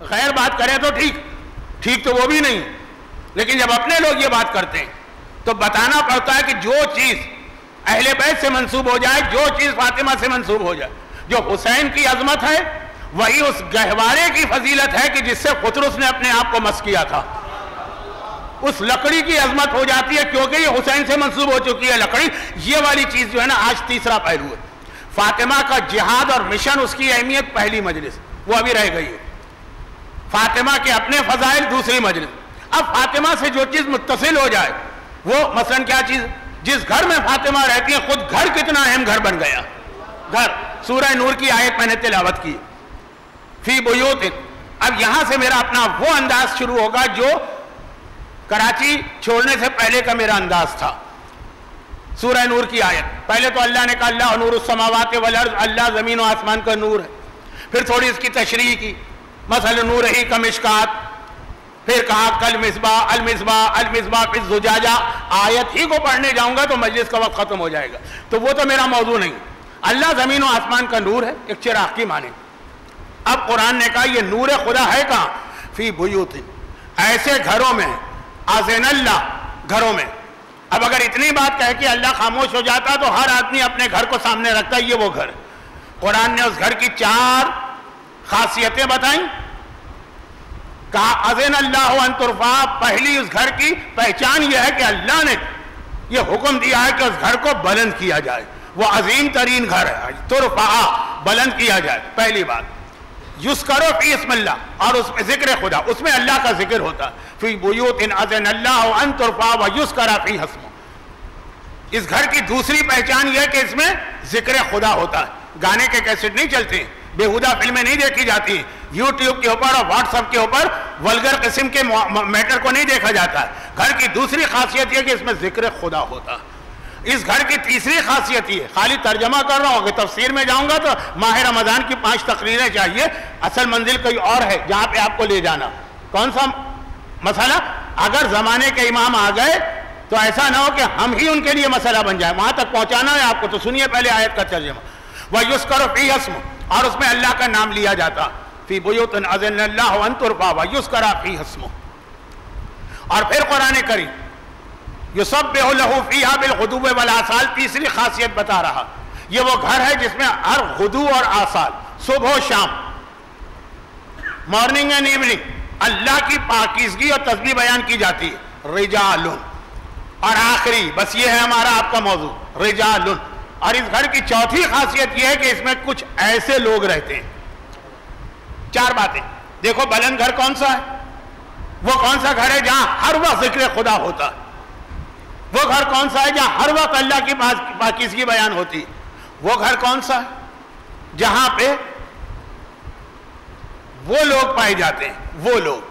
गैर बात करें तो ठीक। ठीक तो वो भी नहीं। लेकिन जब अपने लोग ये बात करते हैं तो बताना पड़ता है कि जो चीज़ अहले बैत से मंसूब हो जाए, जो चीज़ फातिमा से मंसूब हो जाए, जो हुसैन की अजमत है, वही उस गहवारे की फजीलत है कि जिससे खुतरुस ने अपने आप को मस किया था। उस लकड़ी की अजमत हो जाती है क्योंकि ये हुसैन से मंसूब हो चुकी है लकड़ी। ये वाली चीज़ जो है ना, आज तीसरा पहलू है। फातिमा का जिहाद और मिशन, उसकी अहमियत पहली मजलिस, वो अभी रह गई है। फातिमा के अपने फजाइल दूसरी मजलिस। अब फातिमा से जो चीज़ मुतसिल हो जाए, वो मसलन क्या चीज़? जिस घर में फातिमा रहती है, खुद घर कितना अहम घर बन गया। घर, सूरह नूर की आयत मैंने तिलावत की। फ़ी बुयूत अब यहाँ से मेरा अपना वो अंदाज शुरू होगा जो कराची छोड़ने से पहले का मेरा अंदाज था। सूरह नूर की आयत। पहले तो अल्लाह ने कहा, अल्लाह नूर समावात वलर्ज अल्लाह ज़मीन और आसमान का नूर है। फिर थोड़ी इसकी तशरी की। मसल नूर ही का मिशकात फिर कहा, कल मिसबा, अल मिसबा अल मिसबा फिर जुजाजा। आयत ही को पढ़ने जाऊँगा तो मजलिस का वक्त खत्म हो जाएगा। तो वो तो मेरा मौजू नहीं। अल्लाह ज़मीन और आसमान का नूर है, एक चिराग की माने। अब कुरान ने कहा, ये नूर खुदा है कहाँ? फ़ी बुयूत। ऐसे घरों में आजेन अल्लाह घरों में। अब अगर इतनी बात कहे कि अल्लाह खामोश हो जाता तो हर आदमी अपने घर को सामने रखता, ये वो घर। कुरान ने उस घर की चार खासियतें बताई। कहा, अजन अल्लाह अंतरफा पहली उस घर की पहचान यह है कि अल्लाह ने यह हुक्म दिया है कि उस घर को बुलंद किया जाए। वो अजीम तरीन घर है तुरफा बुलंद किया जाए, पहली बात। युस करो फ़ी इसमल्ला और उसमें ज़िक्र खुदा, उसमें अल्लाह का ज़िक्र होता फ़ी बुयूत इन अजन अल्लाह अंतरफा व युस करा फ़ी हसम। इस घर की दूसरी पहचान यह कि इसमें ज़िक्र खुदा होता है। गाने के कैसेट नहीं चलते बेहुदा फ़िल्में नहीं देखी जाती। यूट्यूब के ऊपर और व्हाट्सएप के ऊपर वलगर किस्म के मैटर को नहीं देखा जाता। घर की दूसरी खासियत यह कि इसमें ज़िक्र खुदा होता। इस घर की तीसरी खासियत ये, खाली तर्जमा कर रहा हूँ, अगर तफसीर में जाऊँगा तो माह रमज़ान की पाँच तकरीरें चाहिए। असल मंजिल कोई और है, जहाँ पे आपको ले जाना। कौन सा मसला? अगर जमाने के इमाम आ गए तो ऐसा ना हो कि हम ही उनके लिए मसला बन जाए। वहाँ तक पहुंचाना है आपको तो सुनिए पहले आयत का तर्जमा। वह युस करो फ़ी हस्म। और उसमें अल्लाह का नाम लिया जाता। फ़ी बुयुतन अजल्लाह अंतुरफा व युस फ़ी हस्म और फिर कुरान करी ये सब बेहू बेहूफिया बिलखुदूब वाल आसाल, तीसरी खासियत बता रहा। ये वो घर है जिसमें हर खुदू और आसाल, सुबह शाम, मॉर्निंग एंड इवनिंग, अल्लाह की पाकिजगी और तस्वीर बयान की जाती है। रिजालुन। और आखिरी, बस ये है हमारा आपका मौजू। रिजालुन। और इस घर की चौथी खासियत यह है कि इसमें कुछ ऐसे लोग रहते हैं। चार बातें। देखो बलन घर कौन सा है? वो कौन सा घर है जहाँ हर वक्त ज़िक्र खुदा होता है? वो घर कौन सा है जहाँ हर वक्त अल्लाह की पाकिजगी बयान होती है? वो घर कौन सा है? जहाँ पे वो लोग पाए जाते हैं। वो लोग।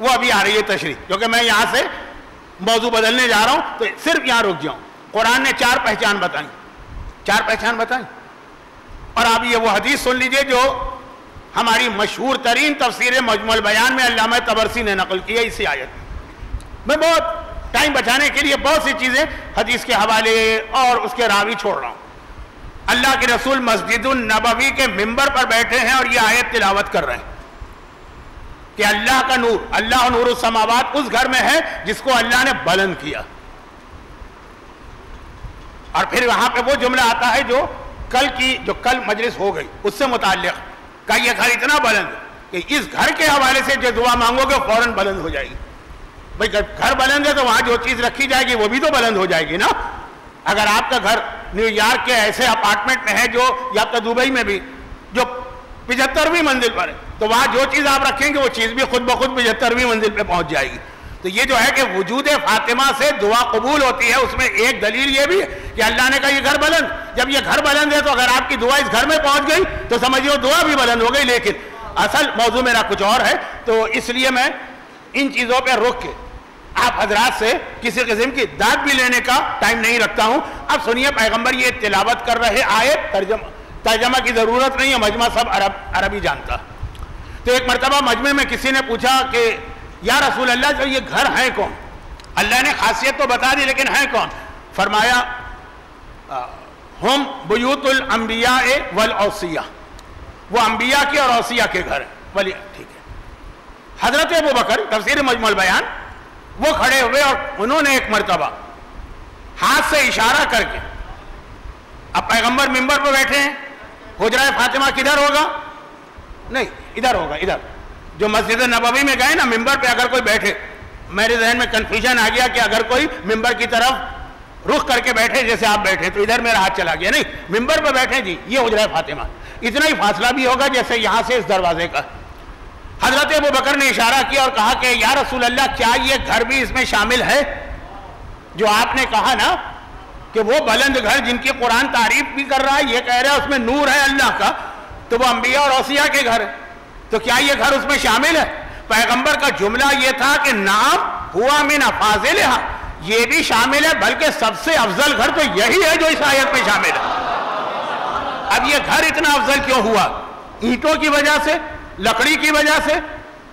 वो अभी आ रही है तशरी क्योंकि मैं यहाँ से मौजू बदलने जा रहा हूँ तो सिर्फ़ यहाँ रुक जाऊँ। कुरान ने चार पहचान बताई। चार पहचान बताएँ। और आप ये वो हदीस सुन लीजिए जो हमारी मशहूर तरीन तफसीर मजमल बयान में अल्लामा तबरसी ने नकल की है इसी आयत में। मैं बहुत टाइम बचाने के लिए बहुत सी चीज़ें हदीस के हवाले और उसके रावी छोड़ रहा हूँ। अल्लाह के रसूल मस्जिद नबवी के मिंबर पर बैठे हैं और ये आयत तिलावत कर रहे हैं कि अल्लाह का नूर, अल्लाह नूर समावात उस घर में है जिसको अल्लाह ने बुलंद किया। और फिर वहाँ पे वो जुमला आता है जो कल की, जो कल मजलिस हो गई, उससे मुताल्ल का ये घर इतना बुलंद कि इस घर के हवाले से जो दुआ मांगोगे, फ़ौरन बुलंद हो जाएगी। भाई घर बुलंद है तो वहाँ जो चीज़ रखी जाएगी, वो भी तो बुलंद हो जाएगी ना? अगर आपका घर न्यूयॉर्क के ऐसे अपार्टमेंट में है जो, या तो दुबई में भी, जो पिछहत्तरवीं मंजिल पर है तो वहाँ जो चीज़ आप रखेंगे, वो चीज़ भी खुद ब खुद पिछहत्तरवीं मंजिल पर पहुँच जाएगी। तो ये जो है कि वजूद फातिमा से दुआ कबूल होती है, उसमें एक दलील ये भी कि अल्लाह ने कहा, ये घर बुलंद। जब ये घर बुलंद है तो अगर आपकी दुआ इस घर में पहुँच गई तो समझिए दुआ भी बुलंद हो गई, लेकिन असल मौजू मेरा कुछ और है तो इसलिए मैं इन चीज़ों पर रुक के आप हजरात से किसी किस्म की दाद भी लेने का टाइम नहीं रखता हूँ। अब सुनिए, पैगंबर ये तिलावत कर रहे आए, तर्जमा तर्जमा की ज़रूरत नहीं है, मजमा सब अरब, अरबी जानता। तो एक मरतबा मजमे में किसी ने पूछा कि या रसूल अल्लाह जो ये घर है कौन? अल्लाह ने खासियत तो बता दी, लेकिन है कौन? फरमाया हम बुयूतुल अम्बिया वल औसिया। वो अम्बिया के और औसिया के घर है। वली ठीक है। हज़रत अबू बकर, तफसीर मजमल बयान, वो खड़े हुए और उन्होंने एक मरतबा, हाथ से इशारा करके, अब पैगंबर मिंबर पर बैठे हैं। हुजरा फातिमा किधर होगा? नहीं, इधर होगा, इधर। जो मस्जिद नबवी में गए ना, मिंबर पे अगर कोई बैठे, मेरे जहन में कंफ्यूजन आ गया कि अगर कोई मिंबर की तरफ़ रुख करके बैठे, जैसे आप बैठे तो इधर मेरा हाथ चला गया। नहीं, मिंबर पे बैठे जी, ये हुजरा फातिमा। इतना ही फासला भी होगा जैसे यहाँ से इस दरवाजे का। हज़रत अबू बकर ने इशारा किया और कहा कि, या रसूल अल्लाह क्या ये घर भी इसमें शामिल है? जो आपने कहा ना, कि वो बुलंद घर जिनकी कुरान तारीफ़ भी कर रहा है, ये कह रहा है, उसमें नूर है अल्लाह का। तो वो अंबिया और ओसिया के घर तो क्या ये घर उसमें शामिल है? पैगंबर का जुमला ये था कि नाम हुआ मिन अफाजिल ये भी शामिल है, बल्कि सबसे अफजल घर तो यही है जो इस आयत में शामिल है। अब ये घर इतना अफजल क्यों हुआ? ईंटों की वजह से? लकड़ी की वजह से?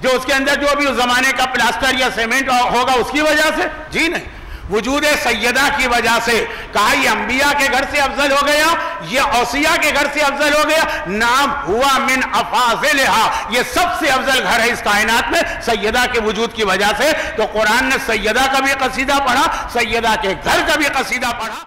जो उसके अंदर जो भी उस जमाने का प्लास्टर या सीमेंट होगा उसकी वजह से? जी नहीं। वजूद सैदा की वजह से कहा, ये अंबिया के घर से अफजल हो गया यह औसिया के घर से अफजल हो गया, नाम हुआ मिन अफाजिल यह सबसे अफजल घर है इस कायनात में सैदा के वजूद की वजह से। तो कुरान ने सैदा का भी कसीदा पढ़ा सैदा के घर का भी कसीदा पढ़ा।